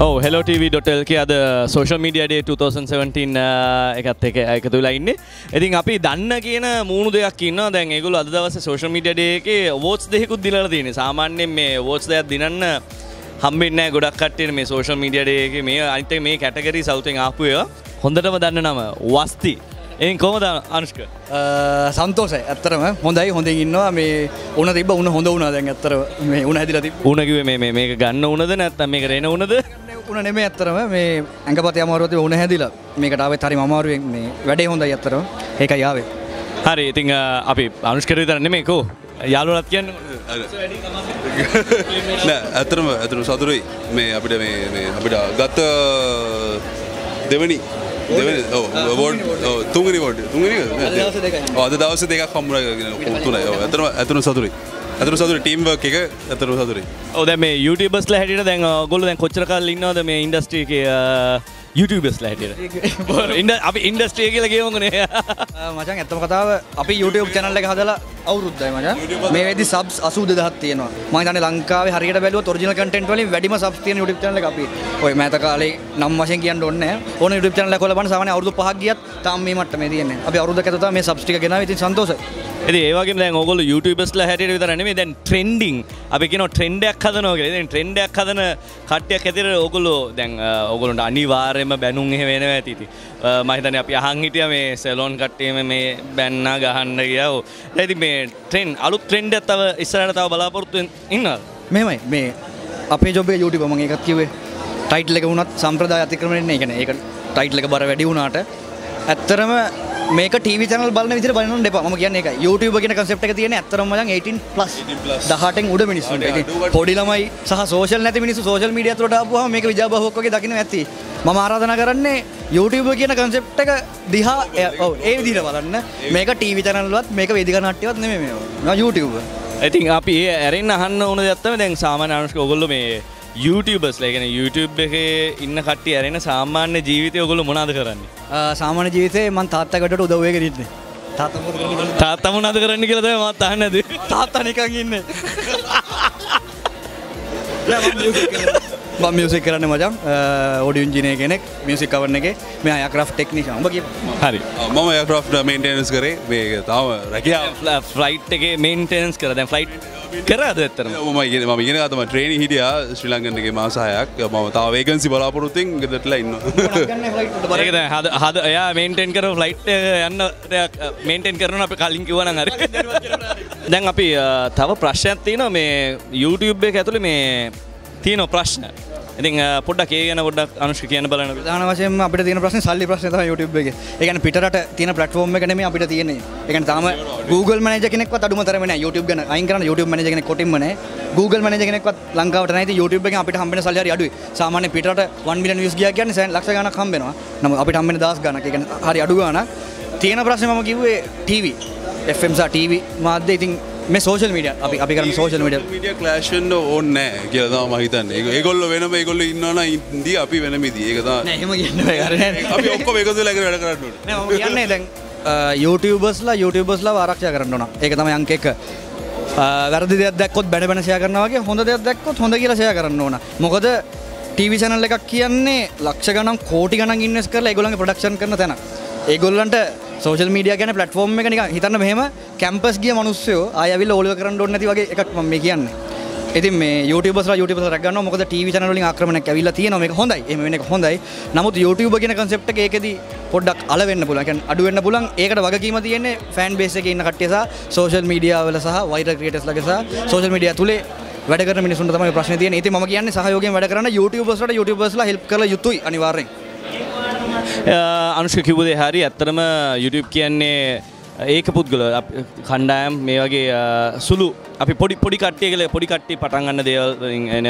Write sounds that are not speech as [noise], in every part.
ඔව හෙලෝටව.ල්ක අද සෝෂල් මීඩියඩේ 2017 එකත් එක එකතු වෙලා ඉන්න. ඉතින් අපි දන්න කියන මූුණු දෙයක් ඉන්න දැන් ඒගුල අද දවස සෝෂල් මීඩියඩේක වෝස් දෙෙකුත් දිලර තියෙන සාමාන්‍යෙන් මේ වෝස් දෙයක් දිනන්න හම්බෙන්න ගොඩක් කටේ මේ සෝෂල් මීඩියඩේක මේ අනිත මේ කැටගරී සෞතෙන් ආපුය හොඳටම දන්න නම වස්ති. එන් කොමද අනුෂ්ක? සන්තෝසයි ඇත්තරම හොඳයි. හොඳ ඉන්නවා. මේ උන තිබ උන හොඳ වුණ. දැන් ඇත්තර මේ උන හැදිලති උනකිව මේ මේක ගන්න උනද නැත්ත මේ කරෙන උනද උන නෙමේ ඇත්තරම මේ ඇඟපත අමාරුවති උන හැදිලා. මේකටාව හරි අමාරුවෙන් මේ වැඩේ හොඳයි ඇත්තරම ඒක යාවේ හරි ඉතිං අපි අනුෂ්කර තරන්න මේකෝ යාලුලත් කියන්න නෑ ඇතරම ඇතුරු සතුරයි මේ අපිට මේ අපිට ගත්ත දෙවනි බෝඩ් තුගනි ෝඩ තුගනි අද දවස දෙක කම්මර තුනයි. ඇතරම ඇතුරු සතුරයි ඇතුරු සතුර ටීම්ව එක ඇතුරු සතුරයි ඔද මේ YouTubeබස්ල හැට දැන් ගොල දැන් කොච්චර කල් ඉන්නවද මේ ඉන්ඩස්ට්‍රියක YouTubeබස්ල හැටියට? ඉන්න අපි ඉන්ඩස්ට්‍රිය කියල කියවගනේ මචන් ඇත්තම කතාව අපි YouTube චැනල්ල එක හදලා අවුරුද්දයි මචන්. මේ වෙදි සබ්ස් අසූ දෙදහත් තියෙනවා. මම හිතන්නේ ලංකාවේ හරියට බැලුවොත් ඔරිජිනල් කන්ටෙන්ට් වලින් වැඩිම සබ්ස් තියෙන YouTube channel එක අපි. ඔය මෑත කාලේ නම් වශයෙන් කියන්න ඕනේ නැහැ. ඕන YouTube channel එක බලපන් සාමාන්‍ය අවුරුදු 5ක් ගියත් තාම මේ මට්ටමේ තියෙන්නේ. අපි අවුරුද්දක ඇතුළත මේ සබ්ස් ටික ගෙනාවා. ඉතින් සන්තෝෂයි ඇති ඒවගේ දැන් ඔගොල YouTubeස්ල හැට විතර නෙමේ දැන් ට්‍රෙන්ඩිං අපි කියන ට්‍රෙන්ඩයක් හදනෝක දැන් ට්‍රෙන්ඩයක් හදන කට්ටයක් ඇතිර ඔගොලෝ දැන් ඔගොලට අනිවාර්යම බැනුම් එහ වෙන ඇතිති මහිතන අපි අහන් හිටිය මේ සෙලෝන් කට්ටේම මේ බැන්න ගහන්න කියව ඇති මේ ට්‍රෙන් අලුත් ට්‍රෙන්ඩ් ඇත්තව ඉස්සරට තව බලාපොරත්තු ඉන්න මෙමයි මේ අපේ ජොබේ YouTube මම එකක් කිව්වේ. ටයිටල් එක වුණත් සම්ප්‍රදාය අතික්‍රමණය කියන්නේ ඒක ටයිටල් එක බර වැඩි වුණාට ඇත්තරම මේක ටීවි channel බලන විදිහට බලන්න එපා. මම කියන්නේ ඒකයි. YouTube කියන concept එක තියෙන්නේ ඇත්තරම මචං 18 plus. 18න් උඩ මිනිස්සුන්ට ඉතින් පොඩි ළමයි සහ social නැති මිනිස්සු social media ඇතුළට ආපුවාම මේක විජාබහුවක් වගේ දකින්න ඇති. මම ආරාධනා කරන්නේ YouTube කියන concept එක දිහා ඔව් ඒ විදිහට බලන්න. මේක ටීවි channel වලත් මේක වේදිකා නාට්‍යවත් නෙමෙයි මේවා. YouTube. ඉතින් අපි ඒ ඇරෙන් අහන්න ඕන දත්තම දැන් සාමාන්‍ය අනුෂ්ක ඔගොල්ලෝ මේ YouTubeබස් ලගෙන YouTube එක ඉන්න කට්ටි ඇරෙන සාමාන්‍ය ජීවිතය ඔගොල මොනාද කරන්නේ? සාමාන්‍ය ජීවිතේ මන් තාත්තකට උදව්වේ කරන්නේ තාත්තම නද කරන්න කියලද මත් අහන්නද තාත්තා නිකන් ඉන්න. මම මියසික් කරන්න මචම් ඔඩි ඉංජිනය කෙනෙක් මියසික් කවරන එක. මේ අයක්‍රෆ් ටෙක්නික ඹ හරි. මම යක්‍රෆ් මේන්ටනස් කරේ. මේ තාම රැකියා ෆ්ලයිට් එක මේන්ටනස් කර. දැන් ෆ්ලයිට් කරද ඇත්තර ම ගෙන ම ගෙන තම ට්‍රේණ හිටිය ශ්‍රී ලංගන්නගේ මාසායක් ම තාව වේගන්සි බලාපොරොත්තින් ගෙදටලා ඉන්න හද හද එයා මේන්ටෙන් කර ෆ්ලයිට් යන්න මේන්ටෙන් කරන අප කලින් කිවන හරි. දැන් අපි තව ප්‍රශ්යක් තියන මේ YouTube එක ඇතුළ මේ තියන ප්‍රශ්න ඉතින් පොඩ්ඩක් ඒ ගැන පොඩ්ඩක් අනුෂ්ක කියන්න බලන්න ප්‍රධාන වශයෙන්ම අපිට තියෙන ප්‍රශ්නේ සල්ලි ප්‍රශ්නේ තමයි YouTube එකේ. ඒ කියන්නේ පිටරට තියෙන platform එක නෙමෙයි අපිට තියෙන්නේ. ඒ කියන්නේ තාම Google manager කෙනෙක්වත් අඩුම තරමේ නැහැ. YouTube ගැන අයින් කරන්න YouTube manager කෙනෙක් කොටින්ම නැහැ. Google manager කෙනෙක්වත් ලංකාවට නැහැ. ඉතින් YouTube එකෙන් අපිට හම්බෙන සල්ලි හරි අඩුයි. සාමාන්‍ය පිටරට 1 million views ගියා කියන්නේ ලක්ෂ ගණක් හම්බෙනවා. නමුත් අපිට හම්බෙන්නේ දහස් ගණක්. ඒ කියන්නේ හරි අඩු ගණක්. තියෙන ප්‍රශ්නේ මම කිව්වේ TV. FM සහ TV මාධ්‍ය ඉතින් මේ සෝෂල් මීඩිය අපි අපි කරන සෝෂල් මීඩිය මීඩිය ක්ලෑෂන්ඩ ඕන්න කියලදා මහිතන්න ඒගොල්ල වෙනම ඒගොල්ල ඉන්නන ඉන්දී අපි වෙනමිදී ඒකතා එහෙම කියන්න අපි ඔක්කො එකතු ලැක වැඩ කරන්න කියන්නේ දැන් YouTubeබස්ලා YouTubeබස්ලා ආරක්ෂා කරන්න ඕන. ඒක තමයි අංක එක. වැරදි දෙයක් දැක්කොත් බැන බැන ෂෙයා කරනවා වගේ හොඳ දෙයක් දැක්කොත් හොඳ කියලා ෂෙයා කරන්න ඕන. මොකද ටීවි channel එකක් කියන්නේ ලක්ෂ ගණන් කෝටි ගණන් ඉන්වෙස්ට් කරලා ඒගොල්ලන්ගේ ප්‍රොඩක්ෂන් කරන තැන. ඒගොල්ලන්ට සෝෂල් මීඩිය ගැන ප්ලට්ෆෝර්ම් එක නිකන් හිතන්න මෙහෙම කැම්පස් ගිය මිනිස්සුયો ආය ඇවිල්ලා ඕලුව කරන්න ඕනේ නැති වගේ එකක් මම මේ කියන්නේ. ඉතින් මේ YouTubeර්ස්ලා YouTubeර්ස්ලා රැක් ගන්නවා මොකද TV channel වලින් ආක්‍රමණයක් ඇවිල්ලා තියෙනවා මේක හොඳයි. එහෙම වෙන එක හොඳයි. නමුත් YouTube කියන concept එක ඒකෙදි පොඩ්ඩක් අල වෙන්න පුළුවන්. කියන්නේ අඩු වෙන්න පුළුවන්. ඒකට වගකීම තියෙන්නේ fan base එකේ ඉන්න කට්ටිය සහ social media වල සහ viral creators ලගේ සහ social media තුලේ වැඩ කරන මිනිසුන්ට තමයි ප්‍රශ්නේ තියෙන්නේ. ඉතින් මම කියන්නේ සහයෝගයෙන් වැඩ කරන්න YouTubeර්ස්ලාට YouTubeර්ස්ලා help කරලා යුතුයි අනිවාර්යෙන්. අනුෂ්ක කිව්දේ හරි ඇත්තරම YouTube කියන්නේ ඒක පුද්ගල කණ්ඩායම් මේ වගේ සුළු අපි පොඩි පොඩි කට්ටිය කළ පොඩි කට්ටි පටන්ගන්න දේවල් එන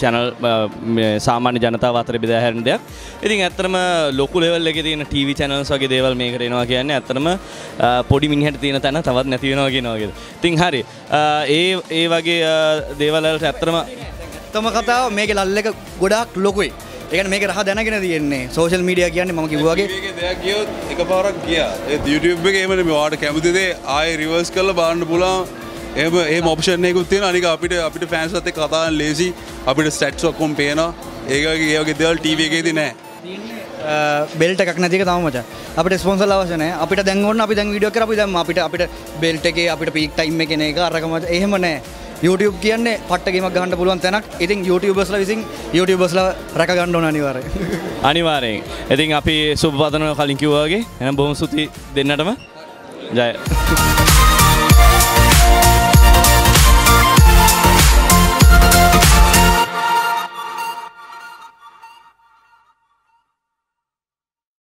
චැනල් සාමාන්‍ය ජනතාව අතර බෙදාහැරන දෙයක්. ඉතින් ඇත්තරම ලොකු ලෙවල් එක තියෙන ටීවි චැනල්ස් වගේ දේවල් මේ කරනවා කියන්නේ ඇත්තරම පොඩි මිනිහට තියෙන තැන තවත් නැතිවෙනවා කියෙනවාගේ තිං හරි ඒ ඒ වගේ දේවල්ලට ඇත්තරම තම කතාව මේක ලල්ල එක ගොඩක් ලොකුයි. ඒකන මේක රහ දැනගෙන තියෙන්නේ. සෝෂල් මීඩිය කියන්නේ මම කිව්වාගේ දෙයක් ගියොත් එක පාරක් ගියා YouTube එකේ එමනේ මේවාට කැමතිදේ ආයේ රිවර්ස් කරලා බලන්න පුළුවන්. එහෙම එහෙම ඔප්ෂන් එකකුත් තියෙනවා. අනික අපිට අපිට ෆෑන්ස් එක්ක කතා ලේසි අපිට ස්ටැට්ස් ඔක්කොම පේනවා. ඒකගේ ඒගේ දෙවල් ටීව එකේති නෑ බෙල්ට එකක් නැතික තමට අපට ස්පොන්සල් අවසන අපිට දැන්වන්න අපි දැන් විඩියෝ කර අපි දැම අපිට අපිට බෙල්ට එක අපිට පික් ටයිම් කෙන එක අරකමට එහෙම නෑ YouTube කියන්නේ පට්ටගේම ගහන්න පුළුවන් තැනක්. ඉතින් YouTubeබස්ල විසින් YouTubeබස්ල රැක ගණ්ඩෝන අනිවාර [laughs] අනිවාරයෙන්. ඉතින් අපි සුපපතනව කලින් කිව්වාගේ එන බොහොම සුති දෙන්නටම. ජය.